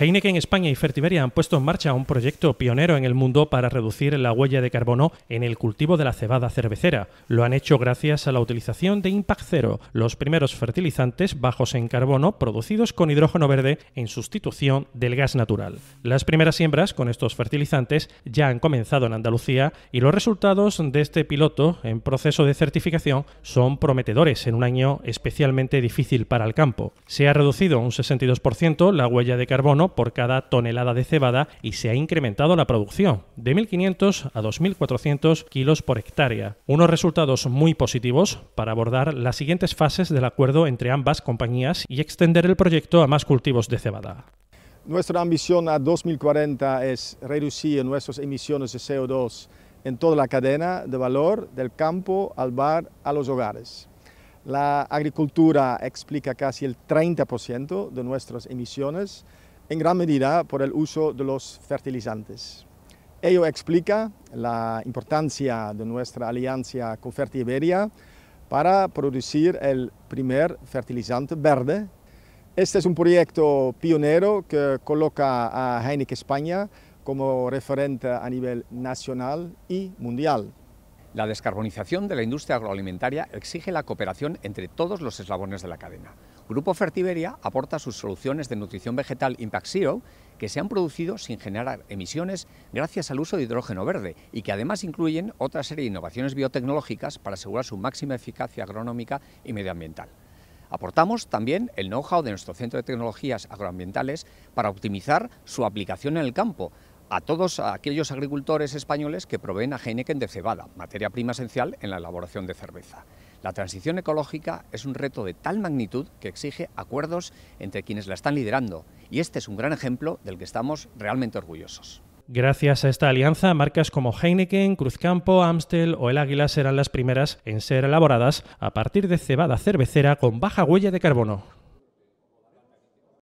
Heineken España y Fertiberia han puesto en marcha un proyecto pionero en el mundo para reducir la huella de carbono en el cultivo de la cebada cervecera. Lo han hecho gracias a la utilización de Impact Zero, los primeros fertilizantes bajos en carbono producidos con hidrógeno verde en sustitución del gas natural. Las primeras siembras con estos fertilizantes ya han comenzado en Andalucía y los resultados de este piloto en proceso de certificación son prometedores en un año especialmente difícil para el campo. Se ha reducido un 62% la huella de carbono por cada tonelada de cebada y se ha incrementado la producción de 1.500 a 2.400 kilos por hectárea. Unos resultados muy positivos para abordar las siguientes fases del acuerdo entre ambas compañías y extender el proyecto a más cultivos de cebada. Nuestra ambición a 2040 es reducir nuestras emisiones de CO2 en toda la cadena de valor, del campo al bar a los hogares. La agricultura explica casi el 30% de nuestras emisiones en gran medida por el uso de los fertilizantes. Ello explica la importancia de nuestra alianza con Fertiberia para producir el primer fertilizante verde. Este es un proyecto pionero que coloca a Heineken España como referente a nivel nacional y mundial. La descarbonización de la industria agroalimentaria exige la cooperación entre todos los eslabones de la cadena. Grupo Fertiberia aporta sus soluciones de nutrición vegetal Impact Zero, que se han producido sin generar emisiones gracias al uso de hidrógeno verde y que además incluyen otra serie de innovaciones biotecnológicas para asegurar su máxima eficacia agronómica y medioambiental. Aportamos también el know-how de nuestro Centro de Tecnologías Agroambientales para optimizar su aplicación en el campo, a todos aquellos agricultores españoles que proveen a Heineken de cebada, materia prima esencial en la elaboración de cerveza. La transición ecológica es un reto de tal magnitud que exige acuerdos entre quienes la están liderando y este es un gran ejemplo del que estamos realmente orgullosos. Gracias a esta alianza, marcas como Heineken, Cruzcampo, Amstel o El Águila serán las primeras en ser elaboradas a partir de cebada cervecera con baja huella de carbono.